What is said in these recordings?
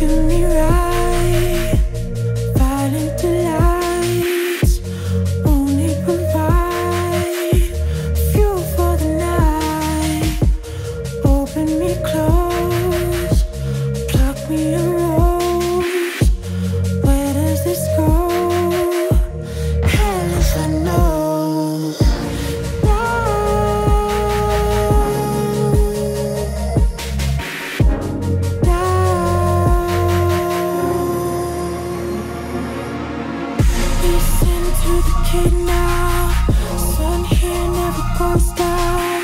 asking me right. Violent delights only provide fuel for the night. Open me close, pluck me away. Sun here never goes down.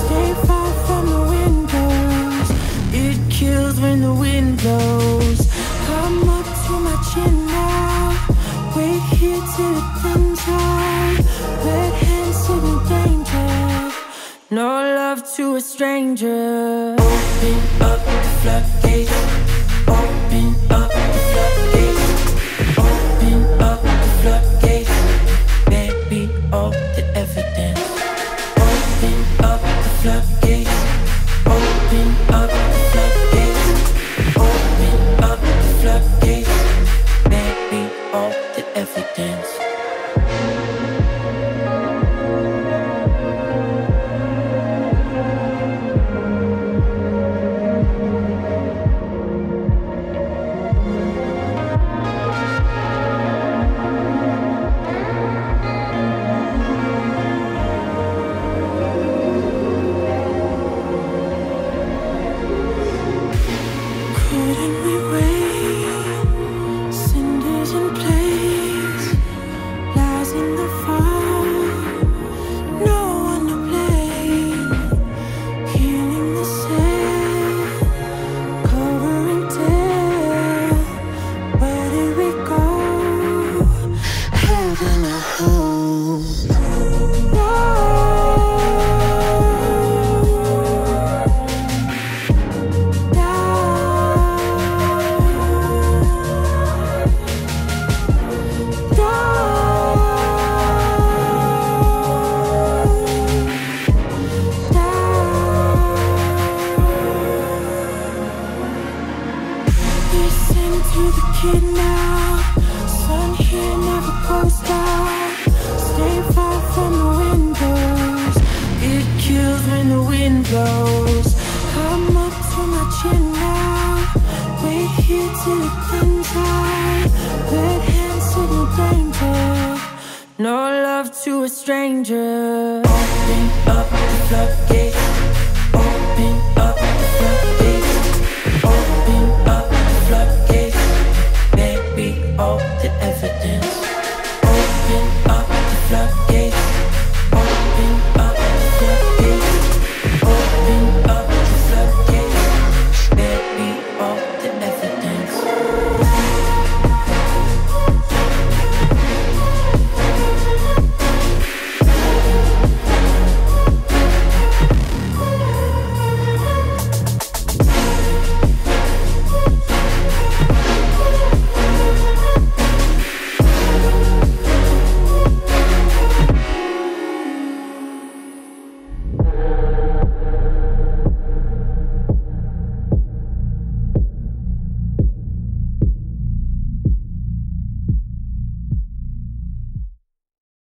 Stay far from the windows. It kills when the wind blows. Up to my chin now. Wait here till it out. Red danger. No love to a stranger. Open up the floodgates. you the kid now. Sun here never goes down. Stay far from the windows. It kills when the wind blows. Come up to my chin now. Wait here till it comes out. Red hands to the danger. No love to a stranger. Open up the floodgates. Open up all the evidence.